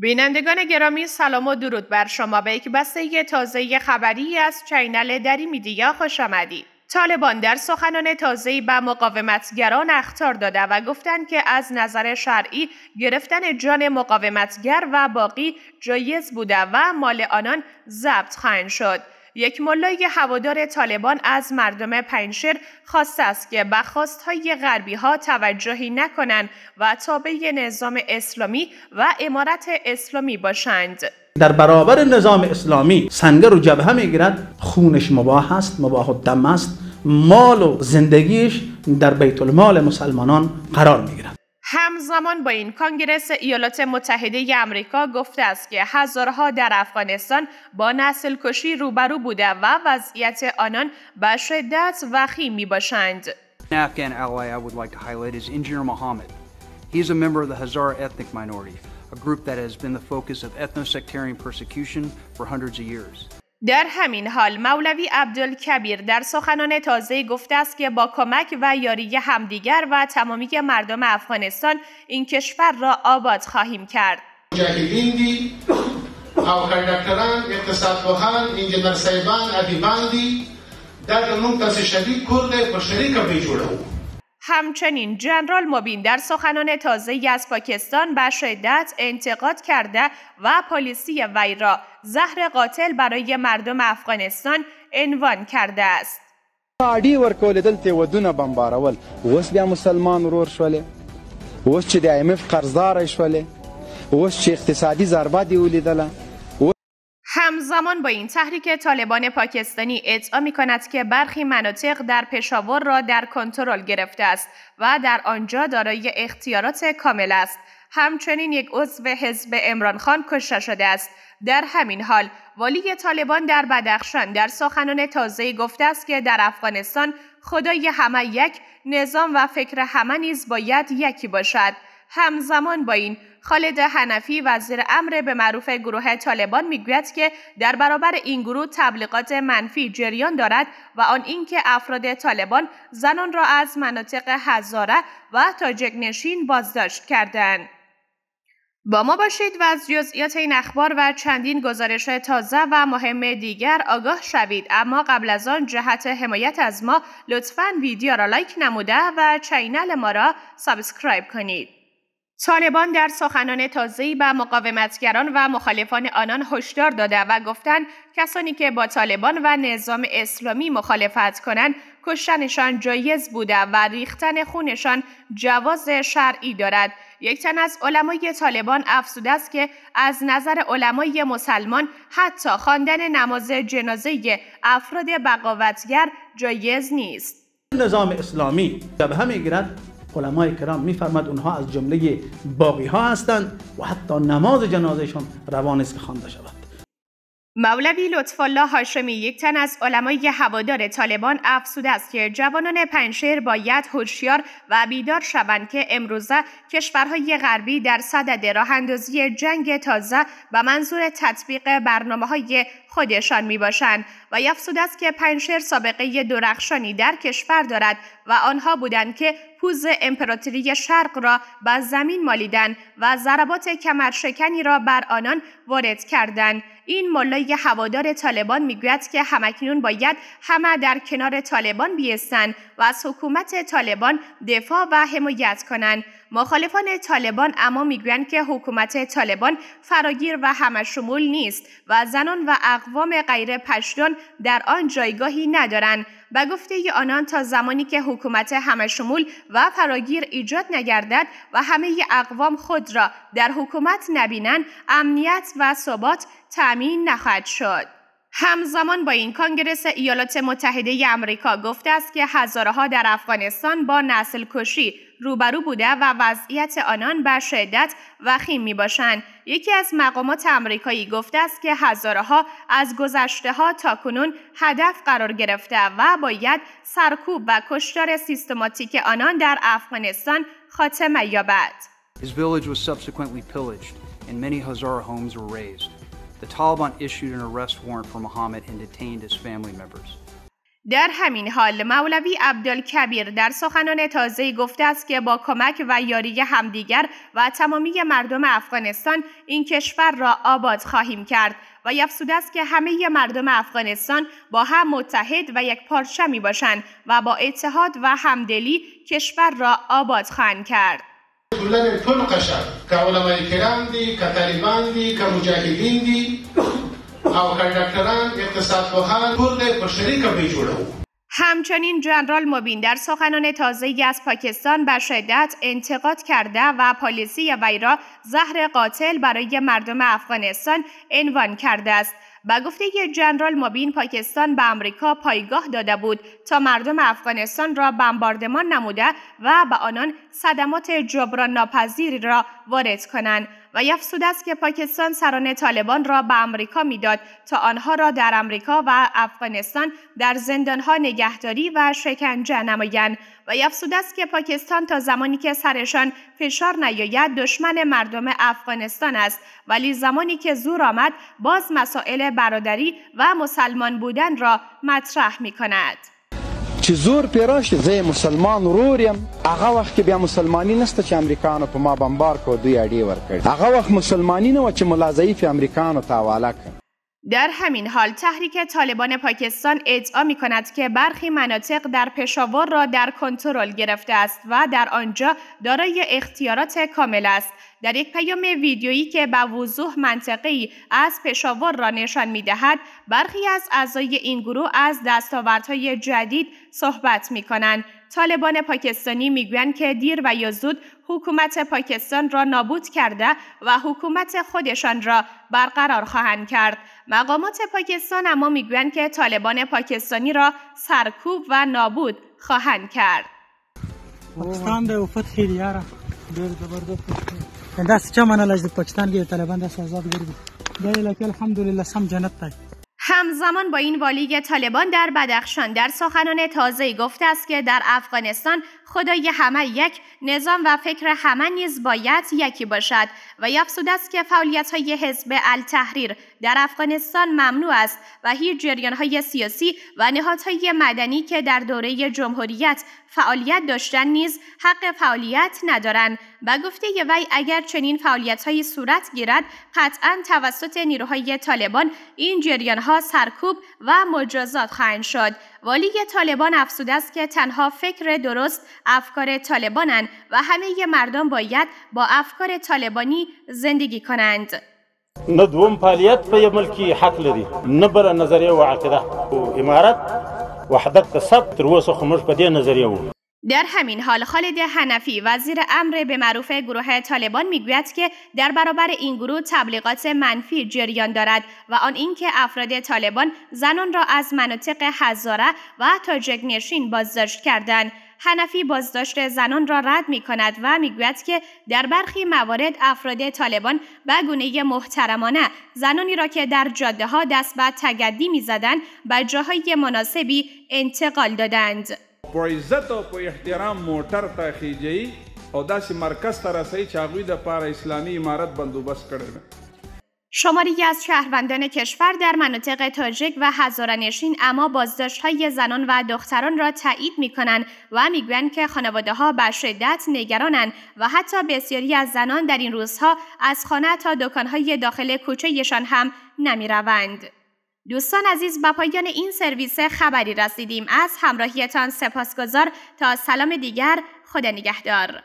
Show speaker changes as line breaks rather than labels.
بینندگان گرامی سلام و درود بر شما به یک بسته تازه خبری از چینل دری میدیا خوش آمدید. طالبان در سخنان تازه‌ای به مقاومتگران اختار داده و گفتند که از نظر شرعی گرفتن جان مقاومتگر و باقی جایز بوده و مال آنان ضبط خواهند شد. یک ملای هوادار طالبان از مردم پنشر خواسته است که به خواستهای غربی ها توجهی نکنند و تابع نظام اسلامی و امارت اسلامی باشند.
در برابر نظام اسلامی سنگر و جبهه می‌گیرد خونش مباح است مباح الدم است مال و زندگیش در بیت المال مسلمانان قرار می‌گیرد
همزمان با این کنگرس ایالات متحده ای آمریکا گفته است که هزارها در افغانستان با نسل کشی روبرو بوده و وضعیت آنان به شدت وخیم می باشند. در همین حال مولوی عبدالکبیر در سخنان تازه گفته است که با کمک و یاری همدیگر و تمامی مردم افغانستان این کشور را آباد خواهیم کرد.
مجاهدین دی او کندکتران اقتصادپوهان انجینر صاحبان ادیبان دی دا زموږ شدید کور به
همچنین جنرال مبین در سخنان تازه از پاکستان به شدت انتقاد کرده و پلیسی وی را زهر قاتل برای مردم افغانستان عنوان کرده است.
اډي ورکول دلته ودونه بمبارول. اوس بیا مسلمان ورور شولې. اوس چې د ایم اف قرضدار شولې. اوس چې اقتصادي ضربه دی ولیدله.
همزمان با این تحریک طالبان پاکستانی ادعا می کند که برخی مناطق در پشاور را در کنترل گرفته است و در آنجا دارای اختیارات کامل است. همچنین یک عضو حزب امران خان کشته شده است. در همین حال والی طالبان در بدخشان در سخنان تازه گفته است که در افغانستان خدای همه یک نظام و فکر همه نیز باید یکی باشد. همزمان با این. خالد حنفی وزیر امر به معروف گروه طالبان می‌گوید که در برابر این گروه تبلیغات منفی جریان دارد و آن اینکه افراد طالبان زنان را از مناطق هزاره و تاجیک نشین بازداشت کردند. با ما باشید و از جزئیات این اخبار و چندین گزارش تازه و مهم دیگر آگاه شوید. اما قبل از آن جهت حمایت از ما لطفا ویدیو را لایک نموده و channel ما را subscribe کنید. طالبان در سخنان تازه‌ای به مقاومتگران و مخالفان آنان هشدار داده و گفتند کسانی که با طالبان و نظام اسلامی مخالفت کنند کشتنشان جایز بوده و ریختن خونشان جواز شرعی دارد. یک تن از علمای طالبان افزوده است که از نظر علمای مسلمان حتی خواندن نماز جنازه افراد بقاوتگر جایز نیست.
نظام اسلامی جبهه می‌گیرد علمای کرام میفرماد اونها از جمله باقی ها هستند و حتی نماز جنازهشون روان است که خوانده شود.
مولوی لطف الله هاشمی یک تن از علمای هوادار طالبان افسوده است که جوانان پنشهر باید هوشیار و بیدار شوند که امروزه کشورهای غربی در صدد راه اندازی جنگ تازه و منظور تطبیق برنامه های خودشان می باشند و افسوده است که پنشهر سابقه درخشانی در کشور دارد و آنها بودند که پوز امپراتوری شرق را به زمین مالیدن و ضربات کمرشکنی را بر آنان وارد کردند. این ملای هوادار طالبان می‌گوید که همکنون باید همه در کنار طالبان بیستند و از حکومت طالبان دفاع و حمایت کنند. مخالفان طالبان اما می‌گویند که حکومت طالبان فراگیر و همشمول نیست و زنان و اقوام غیر پشتون در آن جایگاهی ندارند و گفته ای آنان تا زمانی که حکومت همشمول و فراگیر ایجاد نگردد و همه اقوام خود را در حکومت نبینند امنیت و ثبات تأمین نخواهد شد. همزمان با این کنگرس ایالات متحده ای آمریکا گفته است که هزارها در افغانستان با نسل کشی روبرو بوده و وضعیت آنان به شدت وخیم می باشند. یکی از مقامات آمریکایی گفته است که هزارها از گذشته ها تا کنون هدف قرار گرفته و باید سرکوب و کشتار سیستماتیک آنان در افغانستان خاتمه یابد.
His village was subsequently pillaged and many Hazara homes were razed. The Taliban issued an arrest warrant for Muhammad and detained his family members.
در همین حال مولوی عبدالکبیر در سخنان تازه گفته است که با کمک و یاری همدیگر و تمامی مردم افغانستان این کشور را آباد خواهیم کرد و یفسود است که همه مردم افغانستان با هم متحد و یک پارچه می باشند و با اتحاد و همدلی کشور را آباد خواهند کرد.
ټول قشر که علماء کرام دي که او که ډاکټران اقتصاد پوهان ټول په شریکه به جوړو
همچنین جنرال مبین در سخنان تازه از پاکستان به شدت انتقاد کرده و پالیسی وی را زهر قاتل برای مردم افغانستان عنوان کرده است. با گفته جنرال مبین پاکستان به امریکا پایگاه داده بود تا مردم افغانستان را بمباردمان نموده و به آنان صدمات جبران ناپذیری را وارد کنند. و یفسود است که پاکستان سران طالبان را به امریکا می‌داد تا آنها را در امریکا و افغانستان در زندانها نگهداری و شکنجه نمایند و یفسود است که پاکستان تا زمانی که سرشان فشار نیاید دشمن مردم افغانستان است ولی زمانی که زور آمد باز مسائل برادری و مسلمان بودن را مطرح می کند.
چې زور پې زه مسلمان ورور یم. هغه وخت کې بیا مسلمانی نسته چې امریکانو په ما بمبار کو دوی اډې ورکړي هغه وخت مسلمانی نه و چې ملا ضعیف امریکانو ته
در همین حال تحریک طالبان پاکستان ادعا می کند که برخی مناطق در پشاور را در کنترل گرفته است و در آنجا دارای اختیارات کامل است. در یک پیام ویدیویی که به وضوح منطقی از پشاور را نشان می دهد برخی از اعضای این گروه از دستاوردهای جدید صحبت می کنند طالبان پاکستانی می‌گویند که دیر و یا زود حکومت پاکستان را نابود کرده و حکومت خودشان را برقرار خواهند کرد. مقامات پاکستان اما می‌گویند که طالبان پاکستانی را سرکوب و نابود خواهند کرد.
پاکستان یاره ډېر زبردست داسې چا منله چې پاکستان کې طالبان داسې آزاد ګرځي دا علاقې الحمدلله سم جنت دی
همزمان با این والی طالبان در بدخشان در سخنان تازه گفته است که در افغانستان خدای همه یک نظام و فکر همه نیز باید یکی باشد و یفسود است که فعالیت های حزب التحریر در افغانستان ممنوع است و هیچ جریان های سیاسی و نهادهای مدنی که در دوره جمهوریت فعالیت داشتن نیز حق فعالیت ندارند. و گفته وی اگر چنین فعالیت های صورت گیرد قطعا توسط نیروهای طالبان این جریان ها سرکوب و مجازات خواهند شد. والی طالبان افسوده است که تنها فکر درست افکار طالبانند و همه مردم باید با افکار طالبانی زندگی کنند.
نه دوم فعالیت په یو ملک حق لري نه بل نظریه او عقیده. امارت وحدت سب تر اوسه خو په دې نظریه وو.
در همین حال خالد حنفی وزیر امر به معروف گروه طالبان می‌گوید که در برابر این گروه تبلیغات منفی جریان دارد و آن اینکه افراد طالبان زنان را از مناطق هزاره و تاجک نشین بازداشت کردند حنفی بازداشت زنان را رد می کند و می‌گوید که در برخی موارد افراد طالبان به گونه محترمانه زنانی را که در جاده ها دست به تگدی می زدن به جاهای مناسبی انتقال دادند.
په عزت او په احترام موټر ته خیجی او داسې مرکز ته رسي چې هغوی د پاره اسلامي امارت بندوبست کړی
شماری از شهروندان کشور در مناطق تاجک و هزارنشین اما بازداشت های زنان و دختران را تایید می کنند و می‌گویند که خانواده ها به شدت نگرانند و حتی بسیاری از زنان در این روزها از خانه تا دکانهای داخل کوچهشان هم نمی روند. دوستان عزیز به پایان این سرویس خبری رسیدیم. از همراهیتان سپاسگزار. تا سلام دیگر خدا نگهدار.